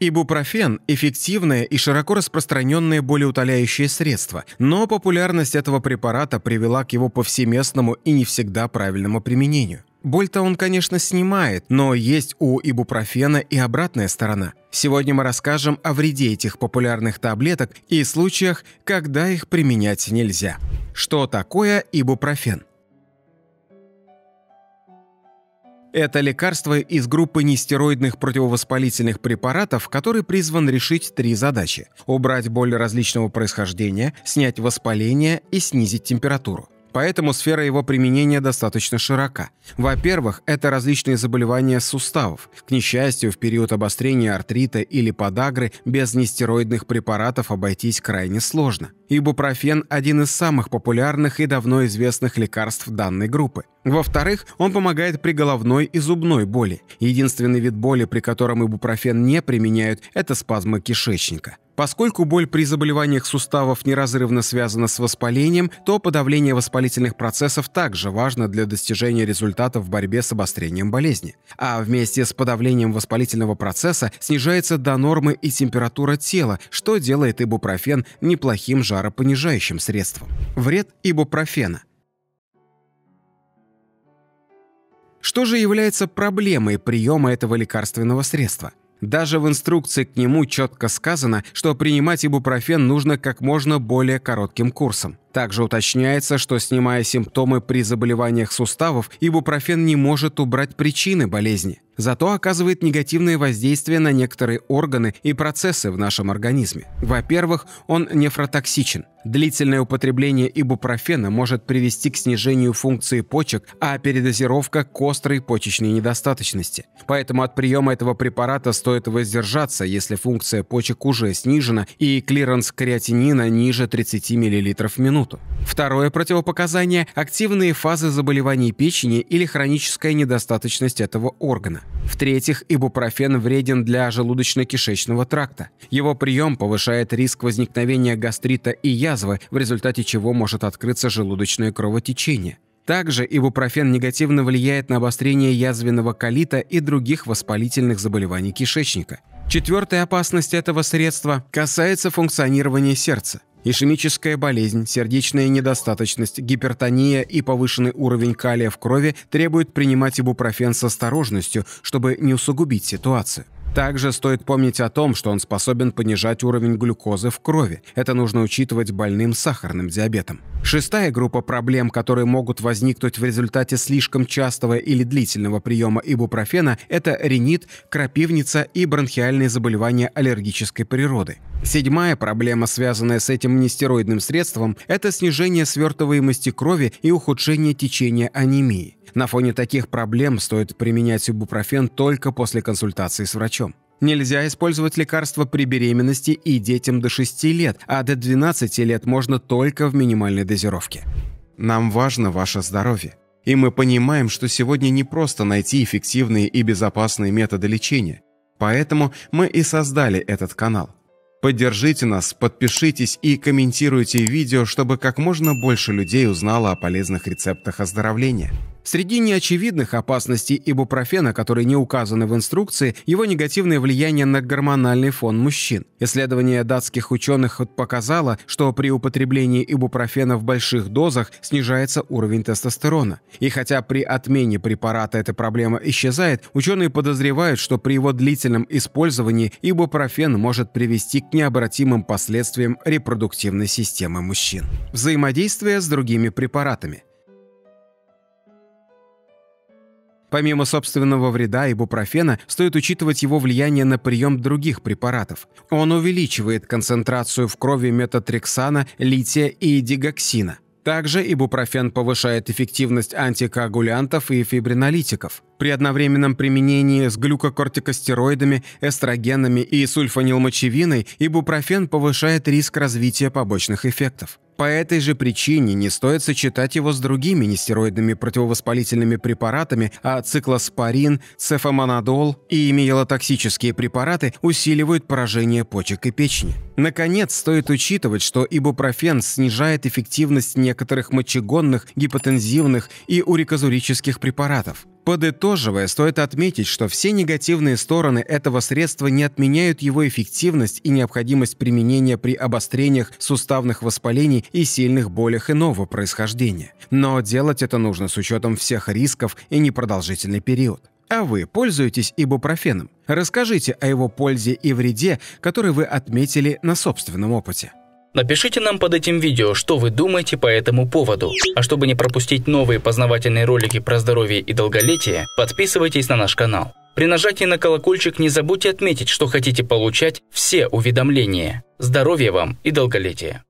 Ибупрофен – эффективное и широко распространенное болеутоляющее средство, но популярность этого препарата привела к его повсеместному и не всегда правильному применению. Боль-то он, конечно, снимает, но есть у ибупрофена и обратная сторона. Сегодня мы расскажем о вреде этих популярных таблеток и случаях, когда их применять нельзя. Что такое ибупрофен? Это лекарство из группы нестероидных противовоспалительных препаратов, который призван решить три задачи – убрать боль различного происхождения, снять воспаление и снизить температуру поэтому сфера его применения достаточно широка. Во-первых, это различные заболевания суставов. К несчастью, в период обострения артрита или подагры без нестероидных препаратов обойтись крайне сложно. Ибупрофен – один из самых популярных и давно известных лекарств данной группы. Во-вторых, он помогает при головной и зубной боли. Единственный вид боли, при котором ибупрофен не применяют – это спазмы кишечника. Поскольку боль при заболеваниях суставов неразрывно связана с воспалением, то подавление воспалительных процессов также важно для достижения результатов в борьбе с обострением болезни. А вместе с подавлением воспалительного процесса снижается до нормы и температура тела, что делает ибупрофен неплохим жаропонижающим средством. Вред ибупрофена. Что же является проблемой приема этого лекарственного средства? Даже в инструкции к нему четко сказано, что принимать ибупрофен нужно как можно более коротким курсом. Также уточняется, что снимая симптомы при заболеваниях суставов, ибупрофен не может убрать причины болезни. Зато оказывает негативное воздействие на некоторые органы и процессы в нашем организме. Во-первых, он нефротоксичен. Длительное употребление ибупрофена может привести к снижению функции почек, а передозировка к острой почечной недостаточности. Поэтому от приема этого препарата стоит воздержаться, если функция почек уже снижена и клиренс креатинина ниже 30 мл в минуту минуту. Второе противопоказание – активные фазы заболеваний печени или хроническая недостаточность этого органа. В-третьих, ибупрофен вреден для желудочно-кишечного тракта. Его прием повышает риск возникновения гастрита и язвы, в результате чего может открыться желудочное кровотечение. Также ибупрофен негативно влияет на обострение язвенного колита и других воспалительных заболеваний кишечника. Четвертая опасность этого средства касается функционирования сердца. Ишемическая болезнь, сердечная недостаточность, гипертония и повышенный уровень калия в крови требуют принимать ибупрофен с осторожностью, чтобы не усугубить ситуацию. Также стоит помнить о том, что он способен понижать уровень глюкозы в крови. Это нужно учитывать больным сахарным диабетом. Шестая группа проблем, которые могут возникнуть в результате слишком частого или длительного приема ибупрофена, это ринит, крапивница и бронхиальные заболевания аллергической природы. Седьмая проблема, связанная с этим нестероидным средством, это снижение свертываемости крови и ухудшение течения анемии. На фоне таких проблем стоит применять ибупрофен только после консультации с врачом. Нельзя использовать лекарства при беременности и детям до 6 лет, а до 12 лет можно только в минимальной дозировке. Нам важно ваше здоровье. И мы понимаем, что сегодня не просто найти эффективные и безопасные методы лечения. Поэтому мы и создали этот канал. Поддержите нас, подпишитесь и комментируйте видео, чтобы как можно больше людей узнало о полезных рецептах оздоровления. Среди неочевидных опасностей ибупрофена, которые не указаны в инструкции, его негативное влияние на гормональный фон мужчин. Исследование датских ученых показало, что при употреблении ибупрофена в больших дозах снижается уровень тестостерона. И хотя при отмене препарата эта проблема исчезает, ученые подозревают, что при его длительном использовании ибупрофен может привести к необратимым последствиям репродуктивной системы мужчин. Взаимодействие с другими препаратами. Помимо собственного вреда ибупрофена, стоит учитывать его влияние на прием других препаратов. Он увеличивает концентрацию в крови метатрексана, лития и дигоксина. Также ибупрофен повышает эффективность антикоагулянтов и фибринолитиков. При одновременном применении с глюкокортикостероидами, эстрогенами и сульфанилмочевиной ибупрофен повышает риск развития побочных эффектов. По этой же причине не стоит сочетать его с другими нестероидными противовоспалительными препаратами, а циклоспорин, цефамонадол и миелотоксические препараты усиливают поражение почек и печени. Наконец, стоит учитывать, что ибупрофен снижает эффективность некоторых мочегонных, гипотензивных и уриказурических препаратов. Подытоживая, стоит отметить, что все негативные стороны этого средства не отменяют его эффективность и необходимость применения при обострениях суставных воспалений и сильных болях иного происхождения. Но делать это нужно с учетом всех рисков и непродолжительный период. А вы пользуетесь ибупрофеном? Расскажите о его пользе и вреде, который вы отметили на собственном опыте. Напишите нам под этим видео, что вы думаете по этому поводу. А чтобы не пропустить новые познавательные ролики про здоровье и долголетие, подписывайтесь на наш канал. При нажатии на колокольчик не забудьте отметить, что хотите получать все уведомления. Здоровья вам и долголетия!